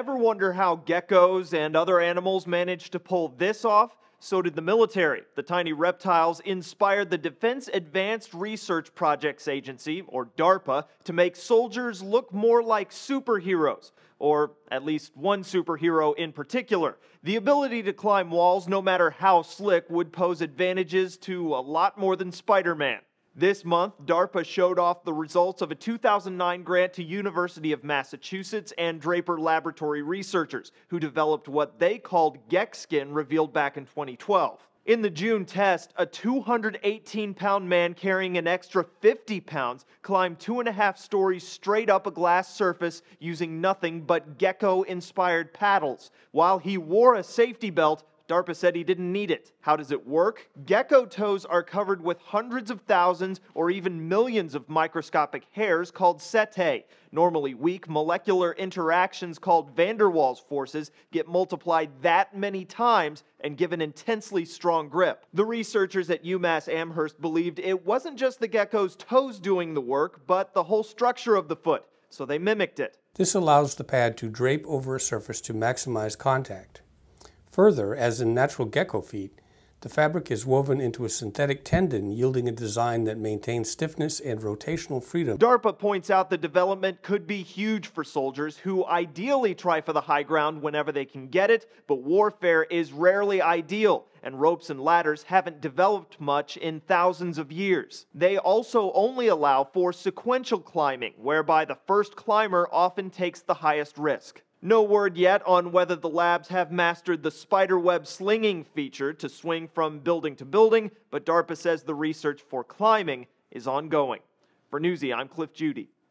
Ever wonder how geckos and other animals manage to pull this off? So did the military. The tiny reptiles inspired the Defense Advanced Research Projects Agency, or DARPA, to make soldiers look more like superheroes, or at least one superhero in particular. The ability to climb walls, no matter how slick, would pose advantages to a lot more than Spider Man. This month, DARPA showed off the results of a 2009 grant to University of Massachusetts and Draper Laboratory researchers, who developed what they called GeckSkin, revealed back in 2012. In the June test, a 218 pound man carrying an extra 50 pounds climbed two and a half stories straight up a glass surface using nothing but gecko inspired paddles. While he wore a safety belt, DARPA said he didn't need it. How does it work? Gecko toes are covered with hundreds of thousands or even millions of microscopic hairs called setae. Normally weak molecular interactions called van der Waals forces get multiplied that many times and give an intensely strong grip. The researchers at UMass Amherst believed it wasn't just the gecko's toes doing the work, but the whole structure of the foot, so they mimicked it. This allows the pad to drape over a surface to maximize contact. Further, as in natural gecko feet, the fabric is woven into a synthetic tendon, yielding a design that maintains stiffness and rotational freedom. DARPA points out the development could be huge for soldiers who ideally try for the high ground whenever they can get it, but warfare is rarely ideal, and ropes and ladders haven't developed much in thousands of years. They also only allow for sequential climbing, whereby the first climber often takes the highest risk. No word yet on whether the labs have mastered the spiderweb slinging feature to swing from building to building, but DARPA says the research for climbing is ongoing. For Newsy, I'm Cliff Judy.